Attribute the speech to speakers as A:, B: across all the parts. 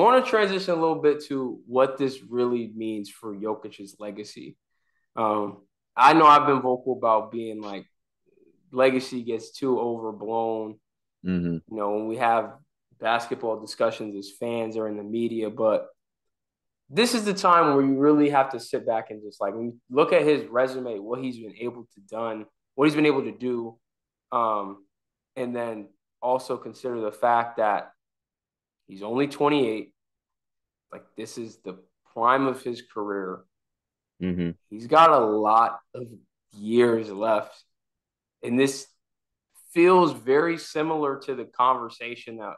A: want to transition a little bit to what this really means for Jokic's legacy. Um, I know I've been vocal about being like legacy gets too overblown.
B: Mm-hmm.
A: You know, when we have basketball discussions as fans or in the media, but this is the time where you really have to sit back and just like when you look at his resume, what he's been able to done, what he's been able to do, um, and then also consider the fact that he's only 28. Like this is the prime of his career.
B: Mm-hmm.
A: He's got a lot of years left. And this feels very similar to the conversation that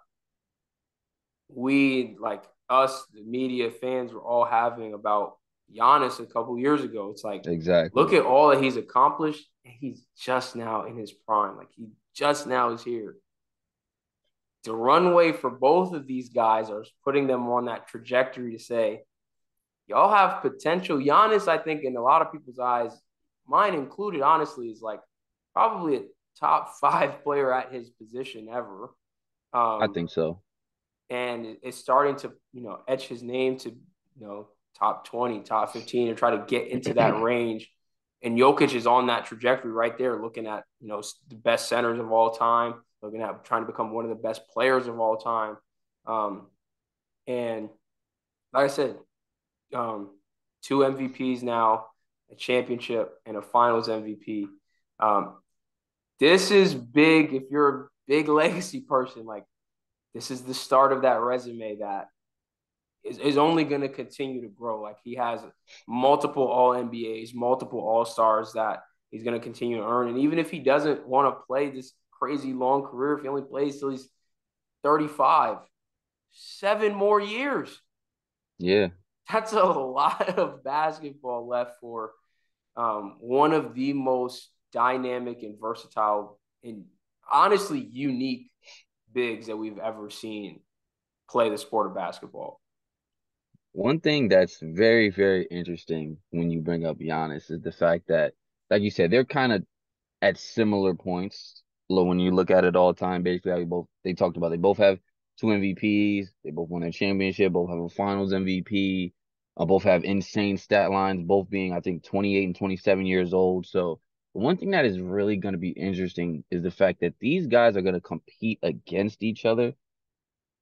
A: we, like us, the media fans, were all having about Giannis a couple years ago. It's like,
B: exactly.
A: Look at all that he's accomplished. He's just now in his prime. Like he just now is here. The runway for both of these guys are putting them on that trajectory to say, y'all have potential. Giannis, I think, in a lot of people's eyes, mine included, honestly, is like probably a top five player at his position ever.
B: Um, I think so.
A: And it's starting to, you know, etch his name to, you know, top 20, top 15, and try to get into that range. And Jokic is on that trajectory right there, looking at, you know, the best centers of all time, looking at trying to become one of the best players of all time. Um, and like I said, um, two MVPs now, a championship, and a finals MVP. Um, this is big if you're a big legacy person. Like, this is the start of that resume that is, is only going to continue to grow. Like, he has multiple All NBAs, multiple All Stars that he's going to continue to earn. And even if he doesn't want to play this crazy long career, if he only plays till he's 35, seven more years.
B: Yeah
A: that's a lot of basketball left for um, one of the most dynamic and versatile and honestly unique bigs that we've ever seen play the sport of basketball.
B: One thing that's very, very interesting when you bring up Giannis is the fact that, like you said, they're kind of at similar points. When you look at it all the time, basically, how both they talked about, they both have two MVPs. They both won a championship. Both have a Finals MVP. Uh, both have insane stat lines. Both being, I think, 28 and 27 years old. So one thing that is really going to be interesting is the fact that these guys are going to compete against each other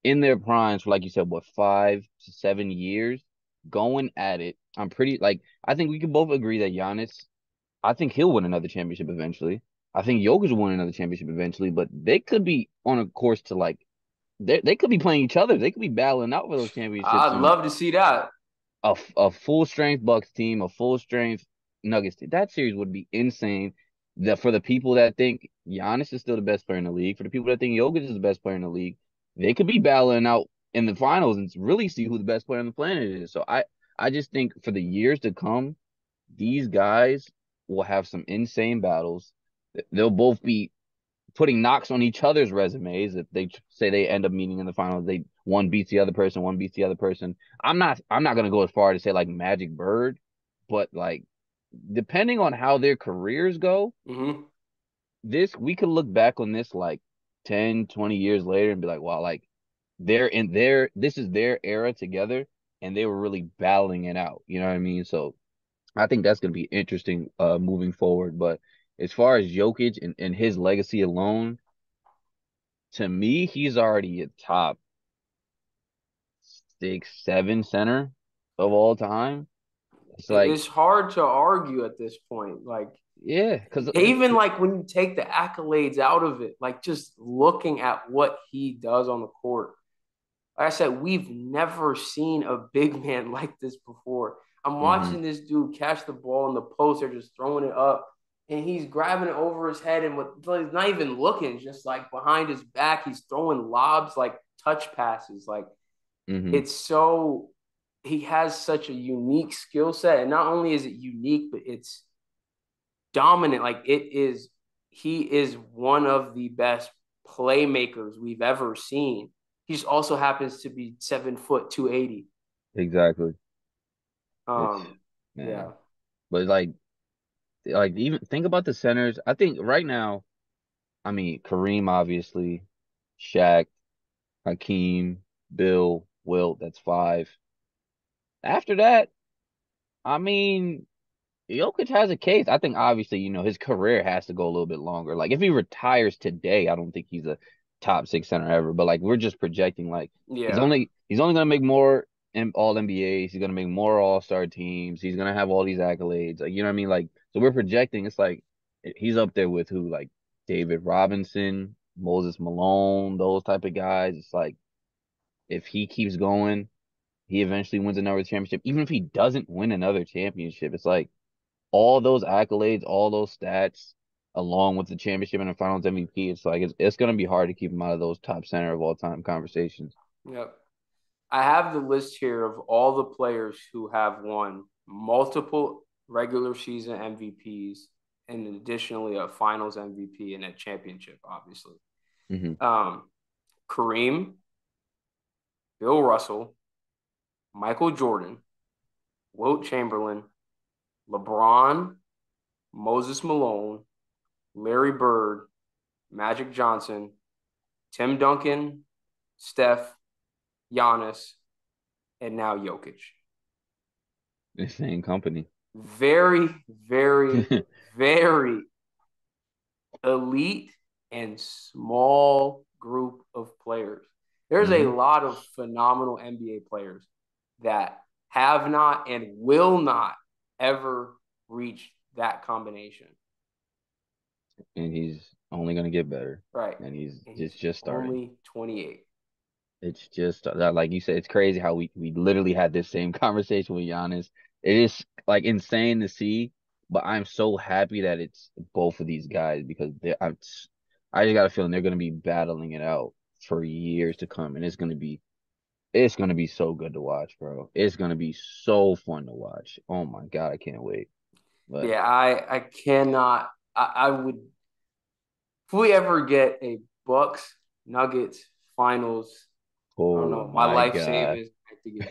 B: in their primes for, like you said, what five to seven years, going at it. I'm pretty like I think we can both agree that Giannis, I think he'll win another championship eventually. I think Jokic will win another championship eventually, but they could be on a course to like they they could be playing each other. They could be battling out for those championships.
A: I'd love to see that.
B: A, a full strength Bucks team, a full strength Nuggets team. That series would be insane. That for the people that think Giannis is still the best player in the league, for the people that think Jokic is the best player in the league, they could be battling out in the finals and really see who the best player on the planet is. So I I just think for the years to come, these guys will have some insane battles. They'll both be putting knocks on each other's resumes if they say they end up meeting in the finals. They one beats the other person, one beats the other person. I'm not I'm not gonna go as far to say like Magic Bird, but like depending on how their careers go,
A: mm-hmm.
B: this we could look back on this like 10, 20 years later and be like, wow, like they're in their this is their era together and they were really battling it out. You know what I mean? So I think that's gonna be interesting uh moving forward. But as far as Jokic and, and his legacy alone, to me, he's already a top six, seven center of all time.
A: It's like it's hard to argue at this point. Like,
B: yeah, because
A: even like when you take the accolades out of it, like just looking at what he does on the court. Like I said, we've never seen a big man like this before. I'm mm-hmm. watching mm-hmm. this dude catch the ball in the post, they're just throwing it up and he's grabbing it over his head and with he's not even looking, just like behind his back, he's throwing lobs like touch passes. Like
B: mm-hmm.
A: it's so he has such a unique skill set, and not only is it unique, but it's dominant. Like it is, he is one of the best playmakers we've ever seen. He just also happens to be seven foot two eighty.
B: Exactly.
A: Um. yeah.
B: But like like even think about the centers. I think right now, I mean Kareem obviously, Shaq, Hakeem, Bill, Wilt. That's five. After that, I mean, Jokic has a case. I think obviously, you know, his career has to go a little bit longer. Like if he retires today, I don't think he's a top six center ever. But like we're just projecting like yeah. he's only he's only gonna make more all NBAs. He's gonna make more All Star teams. He's gonna have all these accolades. Like you know what I mean? Like so we're projecting. It's like eh, he's up there with who like David Robinson, Moses Malone, those type of guys. It's like if he keeps going, he eventually wins another championship. Even if he doesn't win another championship, it's like all those accolades, all those stats, along with the championship and the finals MVP, it's like it's, it's going to be hard to keep him out of those top center of all time conversations.
A: Yep. I have the list here of all the players who have won multiple regular season MVPs and additionally a finals MVP and a championship, obviously. Mm-hmm. Um, Kareem, Bill Russell, Michael Jordan, Wilt Chamberlain, LeBron, Moses Malone, Larry Bird, Magic Johnson, Tim Duncan, Steph, Giannis, and now Jokic.
B: The same company.
A: Very, very, very elite and small group of players. There's mm-hmm. a lot of phenomenal NBA players that have not and will not ever reach that combination.
B: And he's only going to get better.
A: Right.
B: And he's, and just just starting.
A: Only 28.
B: It's just like you said, it's crazy how we, we literally had this same conversation with Giannis. It is like insane to see, but I'm so happy that it's both of these guys because they I'm I just got a feeling they're gonna be battling it out for years to come, and it's gonna be it's gonna be so good to watch, bro. It's gonna be so fun to watch. Oh my god, I can't wait.
A: But yeah, I I cannot. I, I would if we ever get a Bucks Nuggets finals. Oh, I don't know. My, my life savings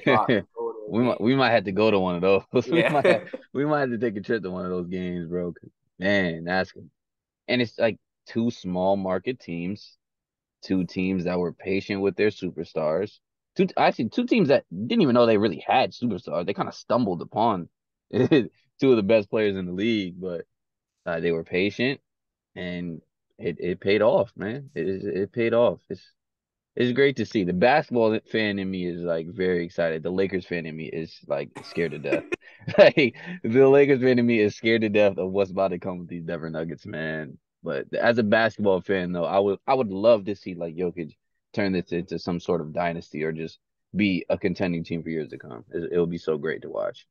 B: we might we might have to go to one of those. Yeah. we might have, we might have to take a trip to one of those games, bro. Man, that's and it's like two small market teams, two teams that were patient with their superstars two actually two teams that didn't even know they really had superstars. They kind of stumbled upon two of the best players in the league, but uh, they were patient and it, it paid off, man. It it paid off. It's it's great to see. The basketball fan in me is like very excited. The Lakers fan in me is like scared to death. like the Lakers fan in me is scared to death of what's about to come with these Denver Nuggets, man. But as a basketball fan, though, I would I would love to see like Jokic turn this into some sort of dynasty or just be a contending team for years to come. It, will be so great to watch.